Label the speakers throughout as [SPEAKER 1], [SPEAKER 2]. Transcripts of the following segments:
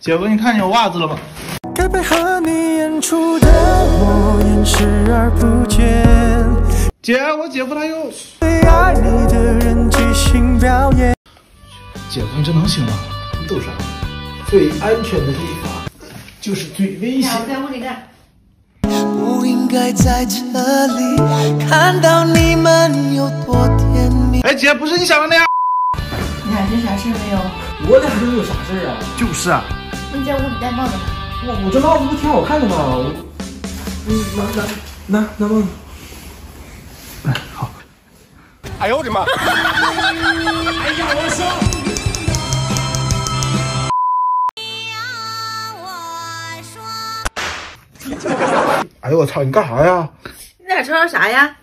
[SPEAKER 1] 姐夫，你看见我袜子了吗？
[SPEAKER 2] 该配合你演出的我演视而不见。
[SPEAKER 1] 姐，我姐夫他又……
[SPEAKER 2] 最爱你的人即兴表演。
[SPEAKER 1] 姐夫，你这能行吗？
[SPEAKER 3] 杜莎，最安全的地方就是最危险。
[SPEAKER 4] 在屋里干。
[SPEAKER 2] 不应该在这里看到你们有多甜蜜。
[SPEAKER 1] 哎，姐，不是你想的那样。
[SPEAKER 4] 你俩这啥事没有？
[SPEAKER 3] 我俩能有啥事啊？
[SPEAKER 1] 就是啊。
[SPEAKER 4] 那你在屋里戴帽子。
[SPEAKER 3] 我我这帽子不挺好看的吗？嗯，拿拿拿拿帽子。
[SPEAKER 1] 哎，好。
[SPEAKER 5] 哎呦我的妈！哎呀，我说。
[SPEAKER 3] 哎呦我操！你干啥呀？
[SPEAKER 4] 你俩吵吵啥呀？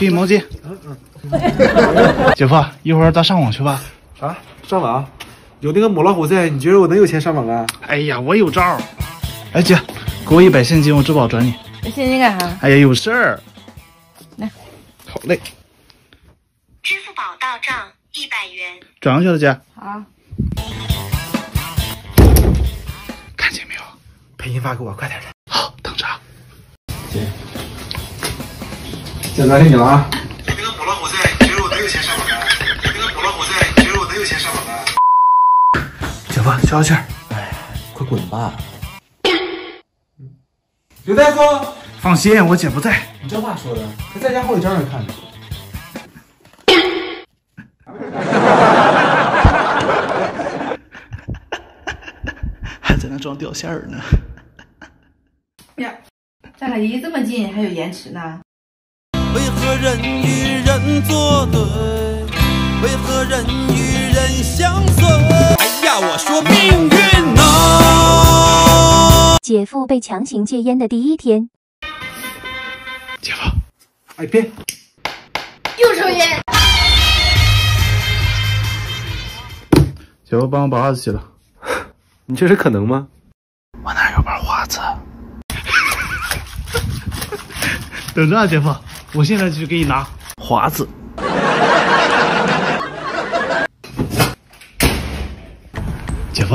[SPEAKER 1] 给你毛巾。姐夫，一会儿咱上网去吧。
[SPEAKER 3] 啊？上网？有那个母老虎在，你觉得我能有钱上网啊？
[SPEAKER 1] 哎呀，我有招。哎姐，给我一百现金，我支付宝转你。
[SPEAKER 4] 现金干啥？
[SPEAKER 1] 哎呀，有事儿。
[SPEAKER 4] 来。
[SPEAKER 1] 好嘞。
[SPEAKER 6] 支付宝到账一百元。
[SPEAKER 1] 转过去了，姐。
[SPEAKER 4] 好。
[SPEAKER 1] 看见没有？
[SPEAKER 3] 配音发给我，快点的。
[SPEAKER 1] 好，等着。
[SPEAKER 3] 姐，姐来你了啊！
[SPEAKER 1] 消消气儿。
[SPEAKER 3] 哎，快滚吧！刘大夫，
[SPEAKER 1] 放心，我姐不在。
[SPEAKER 3] 你这话说的，他在家好几张人看着。
[SPEAKER 1] 还在那装掉线儿呢。
[SPEAKER 4] 呀，咱俩离这么近，还有延迟呢？
[SPEAKER 2] 为何人与人作对？为何人与人相随？
[SPEAKER 5] 我说命运呐！
[SPEAKER 7] 姐夫被强行戒烟的第一天。
[SPEAKER 1] 姐夫，
[SPEAKER 3] 哎别，
[SPEAKER 4] 又抽烟。
[SPEAKER 1] 姐夫，帮我把袜子洗了。
[SPEAKER 3] 你这是可能吗？
[SPEAKER 1] 我哪有把袜子？等着啊，姐夫，我现在就给你拿华子。姐夫，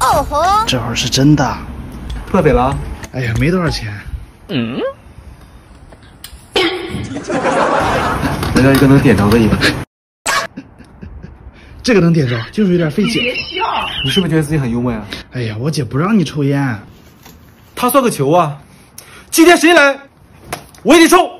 [SPEAKER 7] 哦吼，
[SPEAKER 1] 这会儿是真的。
[SPEAKER 3] 破费了？
[SPEAKER 1] 哎呀，没多少钱。
[SPEAKER 3] 嗯。来要一个能点着的烟。
[SPEAKER 1] 这个能点着，就是有点费劲。
[SPEAKER 3] 你是不是觉得自己很幽默呀？
[SPEAKER 1] 哎呀，我姐不让你抽烟。
[SPEAKER 3] 她算个球啊！今天谁来，我也得抽。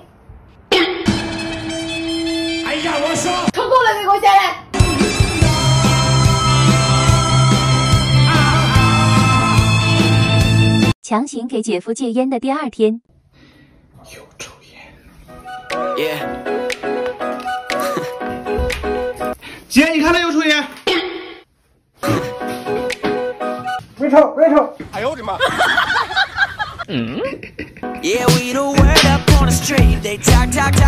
[SPEAKER 7] 强行给姐夫戒烟的第二天，
[SPEAKER 1] 又抽烟。姐，你看他又抽烟。
[SPEAKER 3] 没抽，没抽。
[SPEAKER 5] 哎呦我的妈！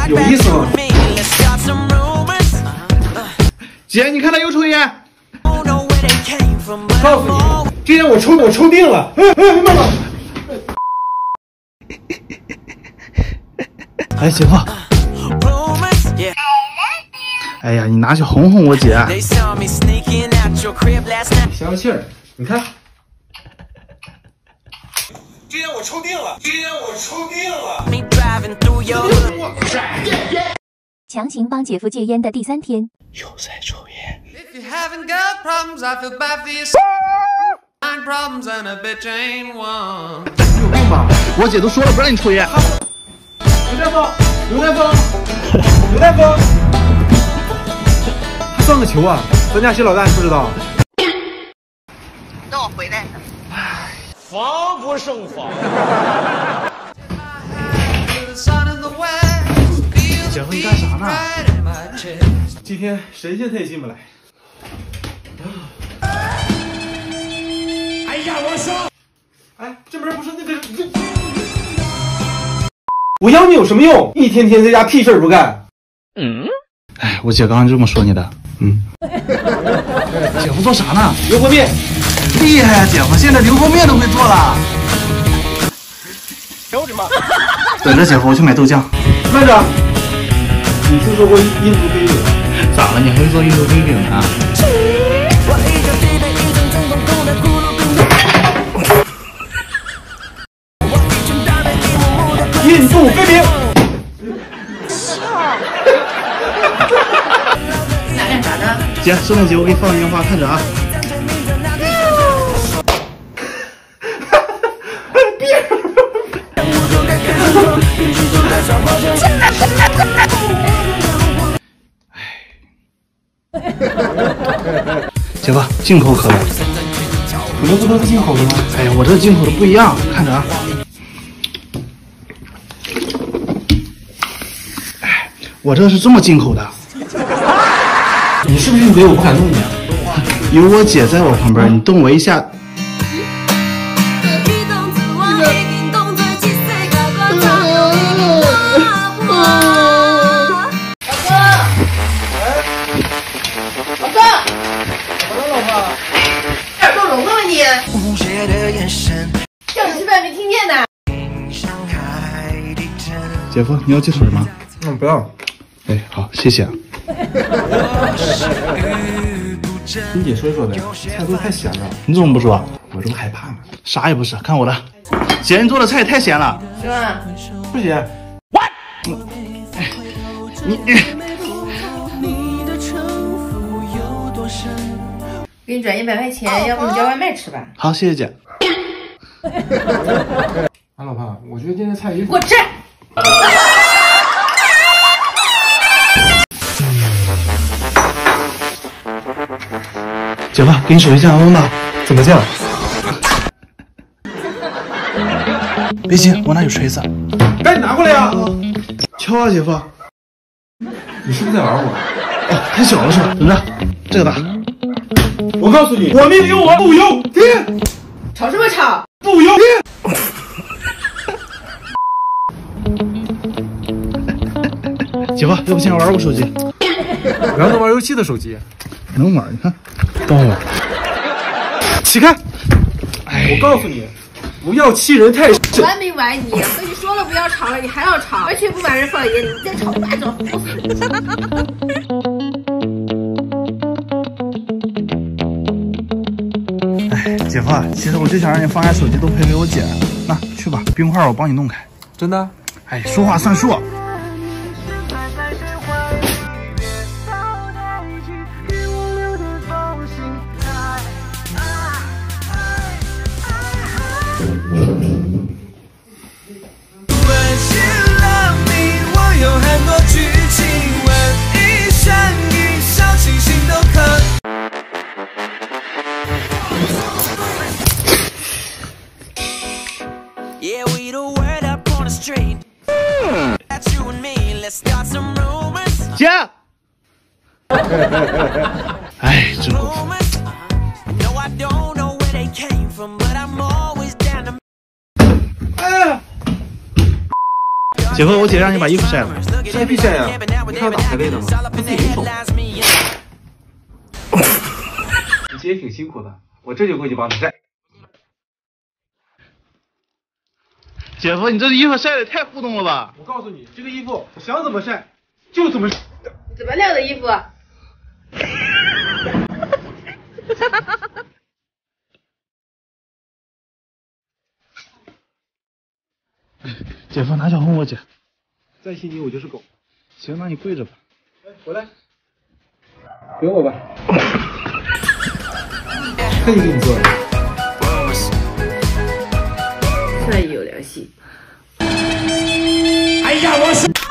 [SPEAKER 3] 有意思吗？
[SPEAKER 1] 姐，你看他又抽烟。
[SPEAKER 3] 告诉你，今天我抽我抽定了。哎哎妈妈！
[SPEAKER 1] 哎，姐夫。哎呀，你拿去哄哄我姐。
[SPEAKER 3] 消消气儿，你看。今天我抽定了，今天我抽定了。
[SPEAKER 7] 强行帮姐夫戒烟的第三天，
[SPEAKER 1] 又在抽烟。
[SPEAKER 3] 有病吧？
[SPEAKER 1] 我姐都说了不让你抽烟。
[SPEAKER 3] 刘大夫，刘大夫，刘大夫，他算个球啊！咱家谢老大你不知道？
[SPEAKER 4] 等我回来。
[SPEAKER 5] 防不胜防。
[SPEAKER 1] 姐夫，你干啥呢？
[SPEAKER 3] 今天神仙他也进不来。
[SPEAKER 5] 哎呀，我说，
[SPEAKER 3] 哎，这门不是那个，我要你有什么用？一天天在家屁事儿不干。
[SPEAKER 1] 嗯。哎，我姐刚刚这么说你的。嗯。姐夫做啥呢？
[SPEAKER 3] 油泼面。
[SPEAKER 1] 厉害呀，姐夫！现在油泼面都会做了。
[SPEAKER 5] 哎呦我的妈！
[SPEAKER 1] 等着，姐夫，我去买豆浆。
[SPEAKER 3] 慢着，你听说过印度飞饼？
[SPEAKER 1] 咋了？你还会做印度飞饼呢？
[SPEAKER 3] 印度飞饼。
[SPEAKER 4] 你俩干啥呢？
[SPEAKER 1] 姐，圣诞节我给你放个烟花，看着啊。姐夫，进口可乐。
[SPEAKER 3] 可乐不都是进口的吗？
[SPEAKER 1] 哎呀，我这进口的不一样，看着啊。我这是这么进口的，
[SPEAKER 3] 你是不是以为我不敢动你啊？
[SPEAKER 1] 有我姐在我旁边，你动我一下，
[SPEAKER 4] 耳朵聋了吗你？叫你吃饭没听见呢？
[SPEAKER 1] 姐夫，你要鸡腿吗？
[SPEAKER 3] 嗯，不要。
[SPEAKER 1] 哎，好，谢谢啊。
[SPEAKER 3] 你姐说说的，菜做太咸了，
[SPEAKER 1] 你怎么不说？
[SPEAKER 3] 我这不害怕吗？
[SPEAKER 1] 啥也不是，看我的。姐，你做的菜也太咸了。
[SPEAKER 4] 是吧？
[SPEAKER 3] 不咸。
[SPEAKER 1] 你
[SPEAKER 4] 给你转一百块钱，要不你叫外卖吃吧？
[SPEAKER 1] 好，谢谢姐。
[SPEAKER 3] 啊，老婆，我觉得今天菜一
[SPEAKER 4] 给我吃！
[SPEAKER 1] 姐夫，给你手机降温吧。
[SPEAKER 3] 怎么降？
[SPEAKER 1] 别急，我那有锤子。
[SPEAKER 3] 赶紧拿过来呀！
[SPEAKER 1] 敲啊，姐夫。哦，
[SPEAKER 3] 你是不是在玩我？
[SPEAKER 1] 太小了是吧？怎么着？这个大。
[SPEAKER 3] 我告诉你，我命由我不由天，
[SPEAKER 4] 吵什么吵？
[SPEAKER 3] 不由天。
[SPEAKER 1] 姐夫，要不先玩我手机？
[SPEAKER 3] 我要能玩游戏的手机。
[SPEAKER 1] 能玩，你看。
[SPEAKER 3] 等会儿，
[SPEAKER 1] 起开！
[SPEAKER 3] 我告诉你，不要欺人太甚。
[SPEAKER 4] 完没完你？我跟你说了不要吵了，你还要吵，完全不把人放眼里，你再吵大招呼死你！
[SPEAKER 1] 哎，姐夫，其实我就想让你放下手机，都陪陪我姐。那去吧，冰块我帮你弄开。
[SPEAKER 3] 真的？
[SPEAKER 1] 哎，说话算数。哎，真过分。
[SPEAKER 8] Rumors. No, I don't know where they came from, but I'm always down to.
[SPEAKER 1] 姐夫，我姐让你把衣服晒了。
[SPEAKER 3] 晒屁晒呀！你看我打排位的吗？他自己没手。你姐也挺辛苦的，我这就过去帮你晒。
[SPEAKER 1] 姐夫，你这衣服晒的也太互动了吧？
[SPEAKER 3] 我告诉你，这个衣服想怎么晒就怎么晒。
[SPEAKER 4] 怎么晾的衣服？
[SPEAKER 1] 姐夫，拿小红我姐。
[SPEAKER 3] 再亲你我就是狗。
[SPEAKER 1] 行，那你跪着吧。
[SPEAKER 3] 哎，回来，给我吧。特意给你做的。
[SPEAKER 4] 算有良心。
[SPEAKER 9] 哎呀，我是。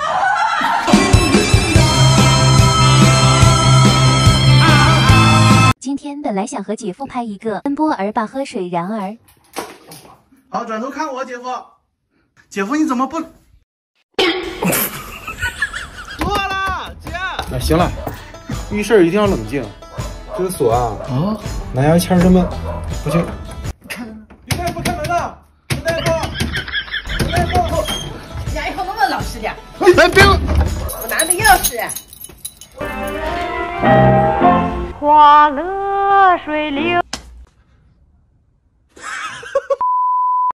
[SPEAKER 7] 本来想和姐夫拍一个奔波儿吧喝水，然而
[SPEAKER 1] 好，转头看我，姐夫。姐夫，你怎么不？错了，姐。
[SPEAKER 3] 那，行了，遇事儿一定要冷静。这个锁啊，
[SPEAKER 1] 啊，
[SPEAKER 3] 拿牙签这么不行。李大夫开门了，李大夫，李大夫。
[SPEAKER 4] 你俩以后能不能老实点？
[SPEAKER 1] 哎，别！
[SPEAKER 4] 我拿的钥匙。
[SPEAKER 10] 花乐水流